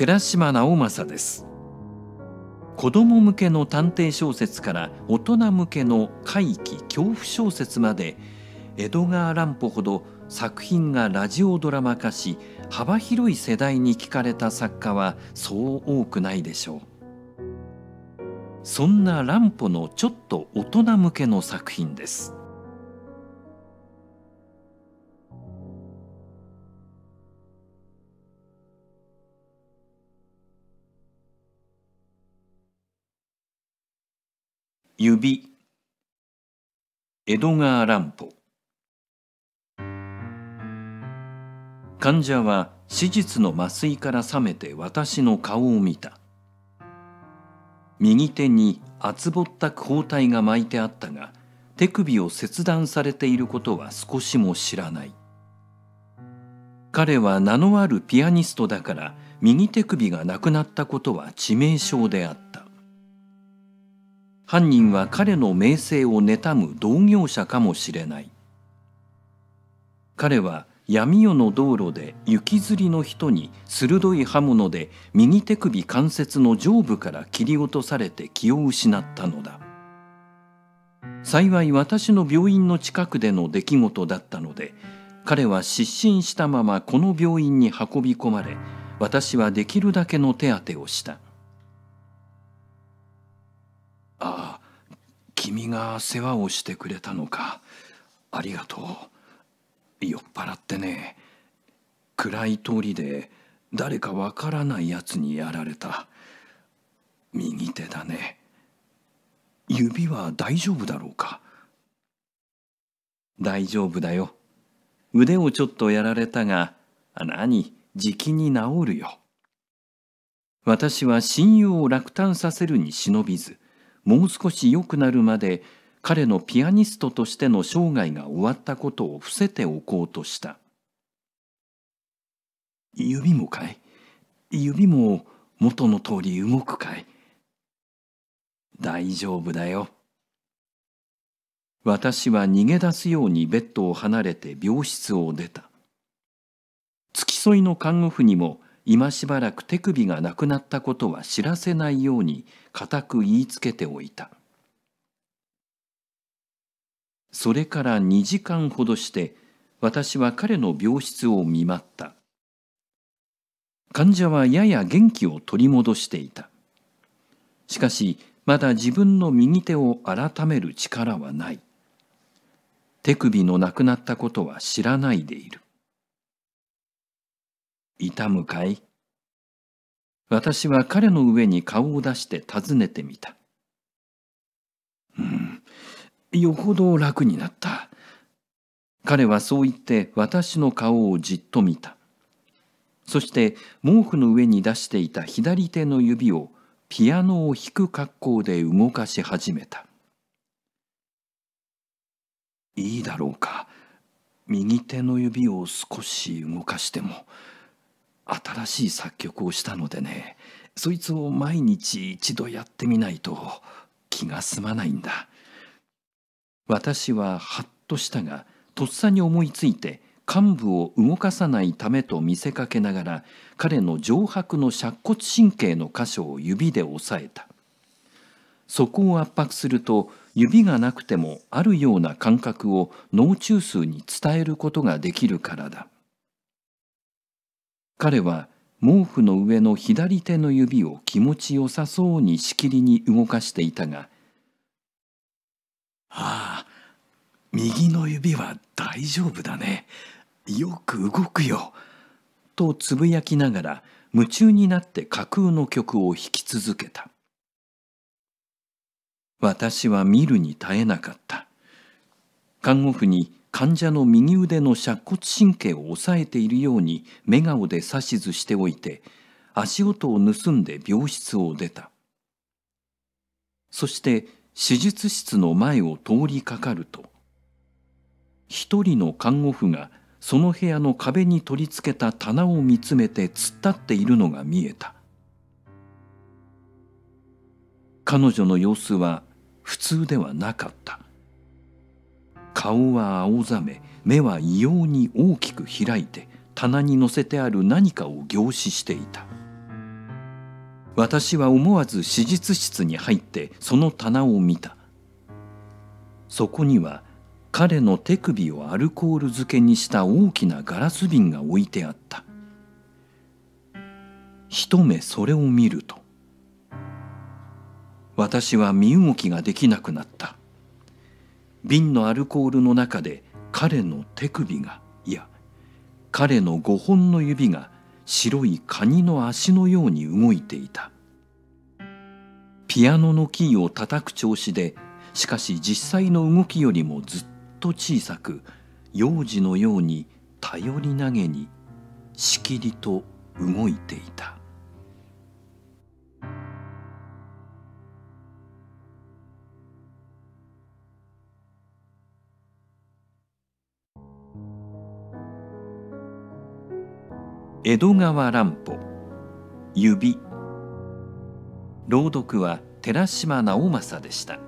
寺島直政です。子供向けの探偵小説から大人向けの怪奇恐怖小説まで江戸川乱歩ほど作品がラジオドラマ化し幅広い世代に聞かれた作家はそう多くないでしょう。そんな乱歩のちょっと大人向けの作品です。指。江戸川乱歩。患者は手術の麻酔から覚めて私の顔を見た。右手に厚ぼったく包帯が巻いてあったが手首を切断されていることは少しも知らない。彼は名のあるピアニストだから右手首がなくなったことは致命傷であった。犯人は彼の名声を妬む同業者かもしれない。彼は闇夜の道路で雪吊りの人に鋭い刃物で右手首関節の上部から切り落とされて気を失ったのだ。幸い私の病院の近くでの出来事だったので彼は失神したままこの病院に運び込まれ私はできるだけの手当てをした。君が世話をしてくれたのか。ありがとう。酔っ払ってね。暗い通りで誰かわからないやつにやられた。右手だね。指は大丈夫だろうか。大丈夫だよ。腕をちょっとやられたが何？じきに治るよ。私は親友を落胆させるに忍びずもう少し良くなるまで彼のピアニストとしての生涯が終わったことを伏せておこうとした。指もかい？指も元の通り動くかい？大丈夫だよ。私は逃げ出すようにベッドを離れて病室を出た。付き添いの看護婦にも今しばらく手首がなくなったことは知らせないように固く言いつけておいた。それから2時間ほどして私は彼の病室を見舞った。患者はやや元気を取り戻していた。しかしまだ自分の右手を改める力はない。手首のなくなったことは知らないでいる。痛むかい？私は彼の上に顔を出して尋ねてみた。うん、よほど楽になった。彼はそう言って私の顔をじっと見た。そして毛布の上に出していた左手の指をピアノを弾く格好で動かし始めた。いいだろうか。右手の指を少し動かしても。新しい作曲をしたのでねそいつを毎日一度やってみないと気が済まないんだ。私はハッとしたがとっさに思いついて幹部を動かさないためと見せかけながら彼の上白の尺骨神経の箇所を指で押さえた。そこを圧迫すると指がなくてもあるような感覚を脳中枢に伝えることができるからだ。彼は毛布の上の左手の指を気持ちよさそうにしきりに動かしていたが「ああ右の指は大丈夫だね。よく動くよ」とつぶやきながら夢中になって架空の曲を弾き続けた。私は見るに耐えなかった。看護婦に患者の右腕の尺骨神経を押さえているように目顔で指図しておいて足音を盗んで病室を出た。そして手術室の前を通りかかると一人の看護婦がその部屋の壁に取り付けた棚を見つめて突っ立っているのが見えた。彼女の様子は普通ではなかった。顔は青ざめ目は異様に大きく開いて棚に載せてある何かを凝視していた。私は思わず史実室に入ってその棚を見た。そこには彼の手首をアルコール漬けにした大きなガラス瓶が置いてあった。一目それを見ると私は身動きができなくなった。瓶のアルコールの中で彼の手首がいや彼の五本の指が白いカニの足のように動いていた。ピアノのキーを叩く調子でしかし実際の動きよりもずっと小さく幼児のように頼りなげにしきりと動いていた。江戸川乱歩。指。朗読は寺島直政でした。